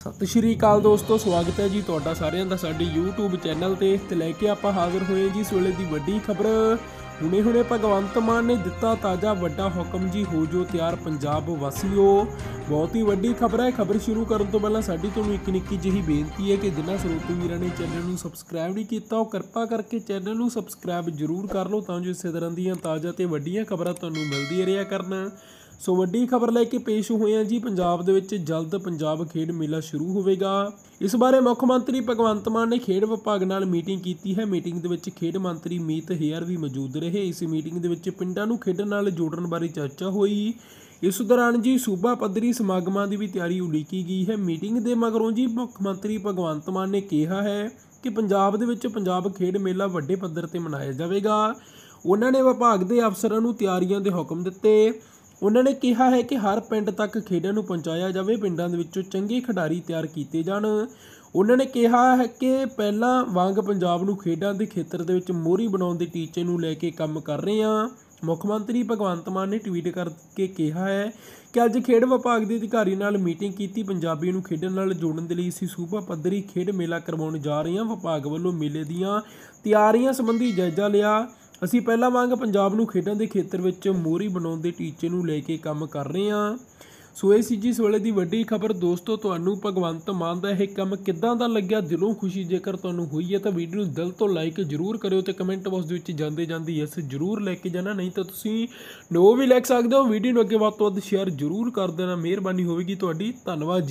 ਸਤਿ ਸ਼੍ਰੀ ਅਕਾਲ ਦੋਸਤੋ, ਸਵਾਗਤ ਹੈ ਜੀ ਤੁਹਾਡਾ ਸਾਰਿਆਂ ਦਾ ਸਾਡੇ YouTube ਚੈਨਲ ਤੇ ਤੇ ਲੈ ਕੇ ਆਪਾਂ ਹਾਜ਼ਰ ਹੋਏ ਜੀ ਇਸ ਵੇਲੇ ਦੀ ਵੱਡੀ ਖਬਰ। ਹੁਣੇ ਹੁਣੇ ਭਗਵੰਤ ਮਾਨ ਨੇ ਦਿੱਤਾ ਤਾਜ਼ਾ ਵੱਡਾ ਹੁਕਮ ਜੀ, ਹੋ ਜੋ ਤਿਆਰ ਪੰਜਾਬ ਵਾਸੀਓ। ਬਹੁਤ ਹੀ ਵੱਡੀ ਖਬਰ ਹੈ, ਖਬਰ ਸ਼ੁਰੂ ਕਰਨ ਤੋਂ ਪਹਿਲਾਂ ਸਾਡੀ ਤੁਹਾਨੂੰ ਇੱਕ ਨਿੱਕੀ ਜਿਹੀ ਬੇਨਤੀ ਹੈ ਕਿ ਜਿਨ੍ਹਾਂ ਸਰੋਤੇ ਵੀਰਾਂ ਨੇ ਚੈਨਲ ਨੂੰ ਸਬਸਕ੍ਰਾਈਬ ਨਹੀਂ ਕੀਤਾ, ਉਹ ਕਿਰਪਾ ਕਰਕੇ ਚੈਨਲ ਨੂੰ ਸਬਸਕ੍ਰਾਈਬ ਜ਼ਰੂਰ ਕਰ ਲਓ ਤਾਂ ਜੋ ਇਸੇ ਤਰ੍ਹਾਂ ਦੀਆਂ ਤਾਜ਼ਾ ਤੇ ਵੱਡੀਆਂ ਖਬਰਾਂ ਤੁਹਾਨੂੰ ਮਿਲਦੀਆਂ ਰਿਹਾ ਕਰਨ। ਸੋ ਵੱਡੀ ਖਬਰ ਲੈ ਕੇ ਪੇਸ਼ ਹੋਏ ਹਾਂ ਜੀ। ਪੰਜਾਬ ਦੇ ਵਿੱਚ ਜਲਦ ਪੰਜਾਬ ਖੇਡ ਮੇਲਾ ਸ਼ੁਰੂ ਹੋਵੇਗਾ। ਇਸ ਬਾਰੇ ਮੁੱਖ ਮੰਤਰੀ ਭਗਵੰਤ ਮਾਨ ਨੇ ਖੇਡ ਵਿਭਾਗ ਨਾਲ ਮੀਟਿੰਗ ਕੀਤੀ ਹੈ। ਮੀਟਿੰਗ ਦੇ ਵਿੱਚ ਖੇਡ ਮੰਤਰੀ ਮੀਤ ਹੇਅਰ ਵੀ ਮੌਜੂਦ ਰਹੇ। ਇਸ ਮੀਟਿੰਗ ਦੇ ਵਿੱਚ ਪਿੰਡਾਂ ਨੂੰ ਖੇਡਣ ਨਾਲ ਜੋੜਨ ਬਾਰੇ ਚਰਚਾ ਹੋਈ। ਇਸ ਦੌਰਾਨ ਜੀ ਸੂਬਾ ਪੱਧਰੀ ਸਮਾਗਮਾਂ ਦੀ ਵੀ ਤਿਆਰੀ ਉਲੀਕੀ ਗਈ ਹੈ। ਮੀਟਿੰਗ ਦੇ ਮਗਰੋਂ ਜੀ ਮੁੱਖ ਮੰਤਰੀ ਭਗਵੰਤ ਮਾਨ ਨੇ ਕਿਹਾ ਹੈ ਕਿ ਪੰਜਾਬ ਦੇ ਵਿੱਚ ਪੰਜਾਬ ਖੇਡ ਮੇਲਾ ਵੱਡੇ ਪੱਧਰ ਤੇ ਮਨਾਇਆ ਜਾਵੇਗਾ। ਉਹਨਾਂ ਨੇ ਵਿਭਾਗ ਦੇ ਅਫਸਰਾਂ ਨੂੰ ਤਿਆਰੀਆਂ ਦੇ ਹੁਕਮ ਦਿੱਤੇ। ਉਹਨਾਂ ਨੇ ਕਿਹਾ ਹੈ ਕਿ ਹਰ ਪਿੰਡ ਤੱਕ ਖੇਡਾਂ ਨੂੰ ਪਹੁੰਚਾਇਆ ਜਾਵੇ, ਪਿੰਡਾਂ ਦੇ ਵਿੱਚੋਂ ਚੰਗੇ ਖਿਡਾਰੀ ਤਿਆਰ ਕੀਤੇ ਜਾਣ। ਉਹਨਾਂ ਨੇ ਕਿਹਾ ਹੈ ਕਿ ਪਹਿਲਾਂ ਵਾਂਗ ਪੰਜਾਬ ਨੂੰ ਖੇਡਾਂ ਦੇ ਖੇਤਰ ਦੇ ਵਿੱਚ ਮੋਹਰੀ ਬਣਾਉਣ ਦੇ ਟੀਚੇ ਨੂੰ ਲੈ ਕੇ ਕੰਮ ਕਰ ਰਹੇ ਹਾਂ। ਮੁੱਖ ਮੰਤਰੀ ਭਗਵੰਤ ਮਾਨ ਨੇ ਟਵੀਟ ਕਰਕੇ ਕਿਹਾ ਹੈ ਕਿ ਅੱਜ ਖੇਡ ਵਿਭਾਗ ਦੇ ਅਧਿਕਾਰੀ ਨਾਲ ਮੀਟਿੰਗ ਕੀਤੀ। ਪੰਜਾਬੀ ਨੂੰ ਖੇਡਣ ਨਾਲ ਜੋੜਨ ਦੇ ਲਈ ਅਸੀਂ ਸੂਬਾ ਪੱਧਰੀ ਖੇਡ ਮੇਲਾ ਕਰਵਾਉਣ ਜਾ ਰਹੇ ਹਾਂ। ਵਿਭਾਗ ਵੱਲੋਂ ਮੇਲੇ ਦੀਆਂ ਤਿਆਰੀਆਂ ਸੰਬੰਧੀ ਜਾਇਜ਼ਾ ਲਿਆ ਅਸੀਂ ਪਹਿਲਾਂ ਵਾਂਗ ਪੰਜਾਬ ਨੂੰ ਖੇਡਾਂ ਦੇ ਖੇਤਰ ਵਿੱਚ ਮੋਹਰੀ ਬਣਾਉਣ ਦੇ ਟੀਚੇ ਨੂੰ ਲੈ ਕੇ ਕੰਮ ਕਰ ਰਹੇ ਹਾਂ। ਸੋ ਇਹ ਸੀ ਜੀ ਇਸ ਵੇਲੇ ਦੀ ਵੱਡੀ ਖਬਰ। ਦੋਸਤੋ, ਤੁਹਾਨੂੰ ਭਗਵੰਤ ਮਾਨ ਦਾ ਇਹ ਕੰਮ ਕਿੱਦਾਂ ਦਾ ਲੱਗਿਆ? ਦਿਲੋਂ ਖੁਸ਼ੀ ਜੇਕਰ ਤੁਹਾਨੂੰ ਹੋਈ ਹੈ ਤਾਂ ਵੀਡੀਓ ਨੂੰ ਦਿਲ ਤੋਂ ਲਾਈਕ ਜ਼ਰੂਰ ਕਰਿਓ ਤੇ ਕਮੈਂਟ ਬਾਕਸ ਦੇ ਵਿੱਚ ਜਾਂਦੇ ਜਾਂਦੇ ਯੈਸ ਜ਼ਰੂਰ ਲੈ ਕੇ ਜਾਣਾ। ਨਹੀਂ ਤਾਂ ਤੁਸੀਂ ਨੋ ਵੀ ਲਿਖ ਸਕਦੇ ਹੋ। ਵੀਡੀਓ ਨੂੰ ਅੱਗੇ ਵੱਧ ਤੋਂ ਵੱਧ ਸ਼ੇਅਰ ਜ਼ਰੂਰ ਕਰ ਦੇਣਾ। ਮਿਹਰਬਾਨੀ ਹੋਵੇਗੀ ਤੁਹਾਡੀ। ਧੰਨਵਾਦ ਜੀ।